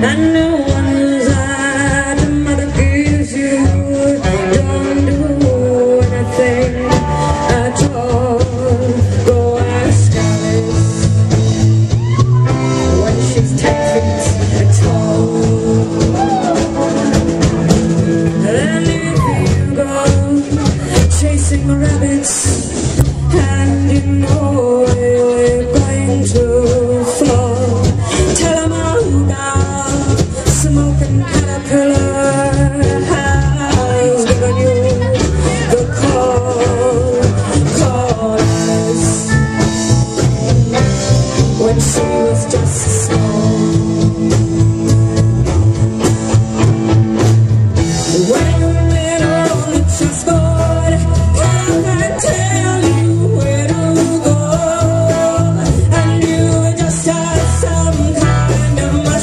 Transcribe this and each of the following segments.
I knew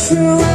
to